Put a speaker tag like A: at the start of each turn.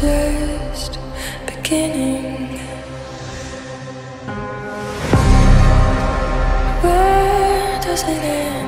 A: just beginning. Where does it end?